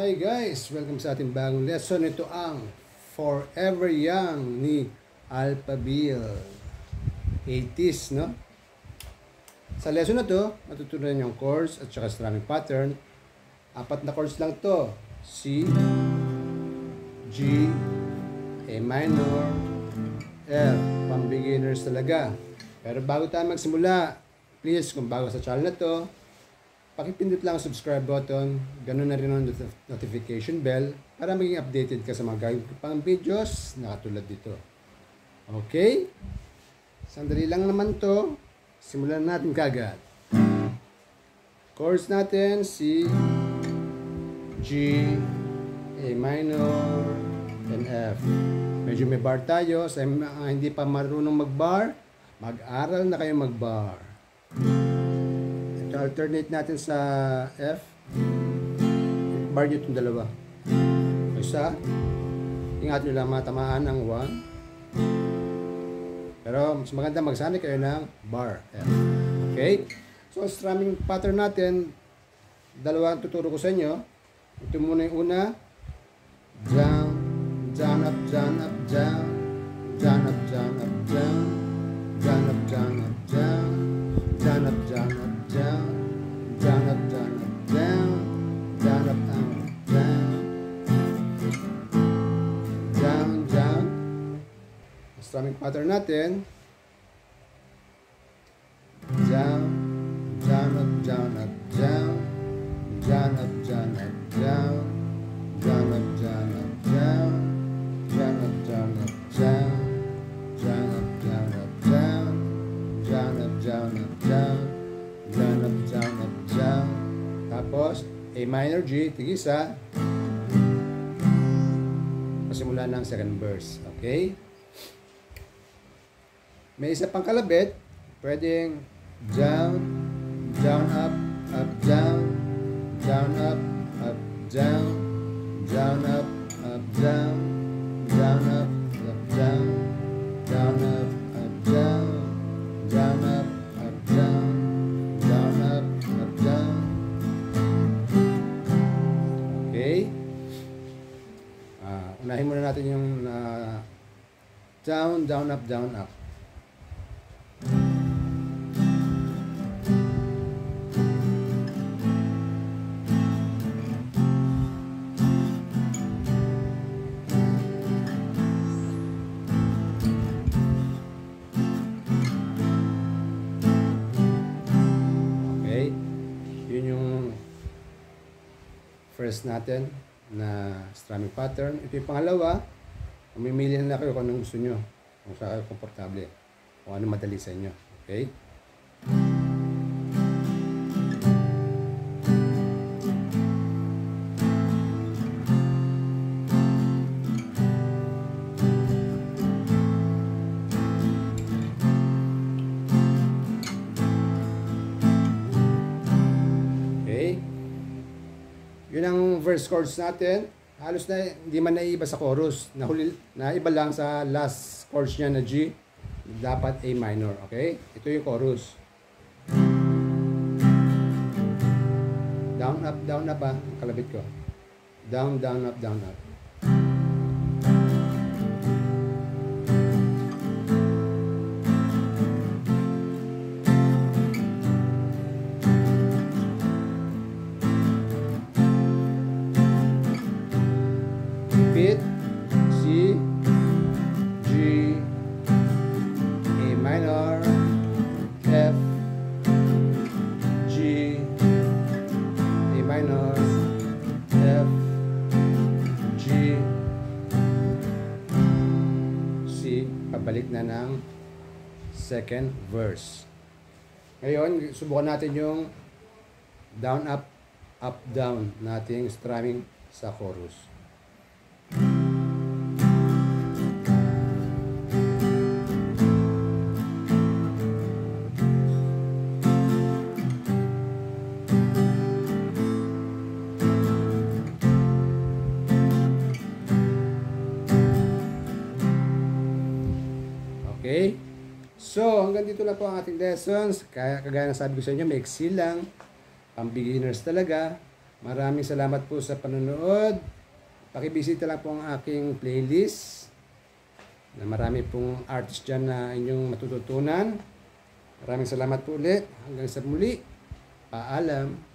Hi guys! Welcome sa ating bagong lesson. Ito ang Forever Young ni Alphaville. 80s, no? Sa lesson na to, matutunan yung chords at saka strumming pattern. Apat na chords lang to. C, G, A minor, F. Pang beginners talaga. Pero bago tayo magsimula, please, kung bago sa channel na to, pakipindot lang ang subscribe button, ganun na rin ang not- notification bell para maging updated ka sa mga gagawin ko pang videos na katulad dito. Okay? Sandali lang naman to. Simulan natin kagad. Chords natin, C, G, A minor, and F. Medyo may bar tayo. Sa hindi pa marunong mag-bar, mag-aral na kayo mag-bar. Alternate natin sa F. Bar nyo itong dalawa. Isa. Ingat nyo lang matamaan ang 1. Pero mas maganda magsanay kayo ng bar F. Okay? So, strumming pattern natin, dalawa ang tuturo ko sa inyo. Ito muna yung una. Down, down, up, down, up, down. Down, up, down, up, down. Down, up, down, up, Strumming pattern natin. Down, down, up, down, up, down. Down, up, down, up, down. Down, up, down, up, down. Down, up, down, up, down. Down, up, down, up, down. Down, up, down, up, down. Down, up, down, up, down. Tapos, A minor G, tigisa. Pasimula ng second verse. Okay? May isa pang kalabit. Pwedeng down, down, up, up, down, down, up, up, down, down, up, up, down, down, up, up, down, down, up, up, down, down, up, up, down, down, up, up, down. Okay? Ah, unahin muna natin yung ah, down, down, up, down, up. First natin na strumming pattern. Ito yung pangalawa. Mamimili na kayo kung anong gusto nyo. Kung saan kayo komportable. Kung ano madali sa inyo. Okay? Yun ang verse chords natin. Halos na hindi man naiiba sa chorus. Nahuli, naiba lang sa last chords niya na G. Dapat A minor. Okay? Ito yung chorus. Down, up, down, up ah. Kalabit ko. Down, down, up, down, up. Pabalik na ng second verse. Ngayon, subukan natin yung down, up, up, down nating strumming sa chorus. Okay? So, hanggang dito lang po ang ating lessons. Kaya kagaya ng sabi ko sa inyo, excel lang. Pang beginners talaga. Maraming salamat po sa panonood. Pakibisita lang po ang aking playlist na marami pong artist dyan na inyong matututunan. Maraming salamat po ulit. Hanggang sa muli. Paalam.